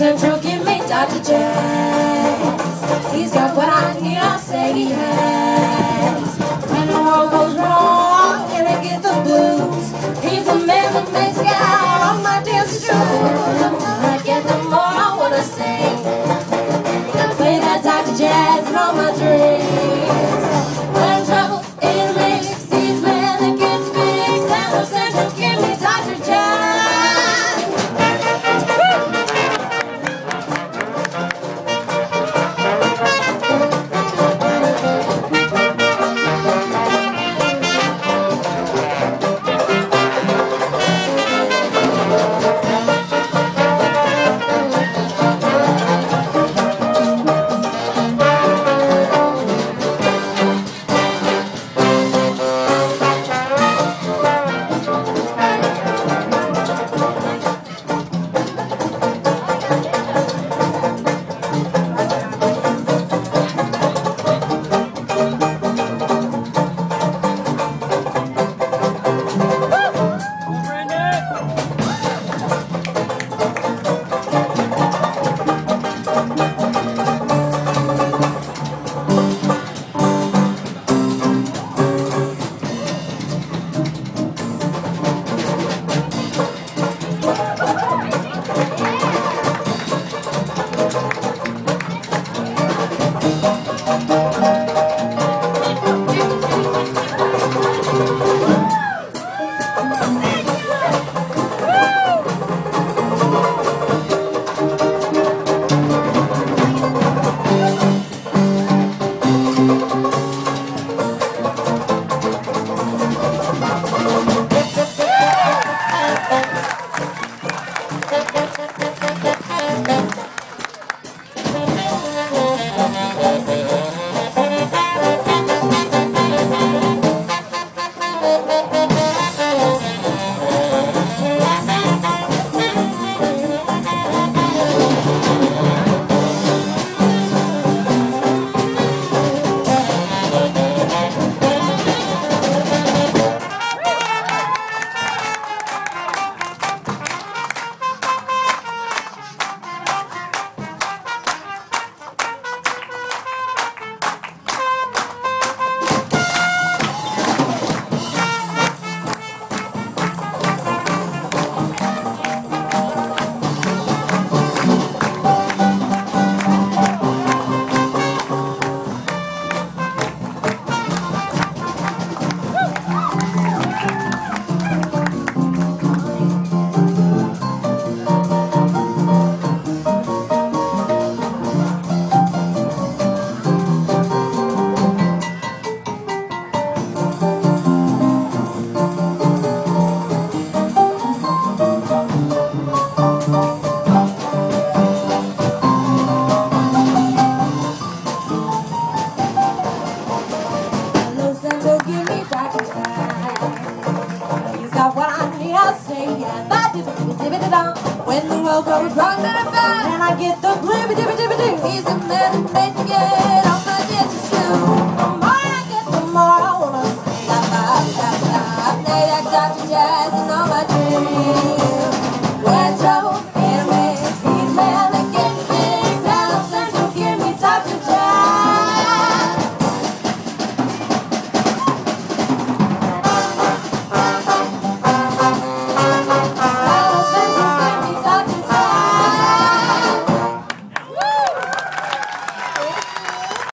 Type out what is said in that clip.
Central, give me Dr. Jazz. He's got what I need, I'll say he has. go, run to the back. And I get the blibby dibby dibby doo. He's the man that made you get off my dance shoe. The more I get, the more I wanna stop, stop, stop, stop. Play that Dr. Jazz in all my dreams.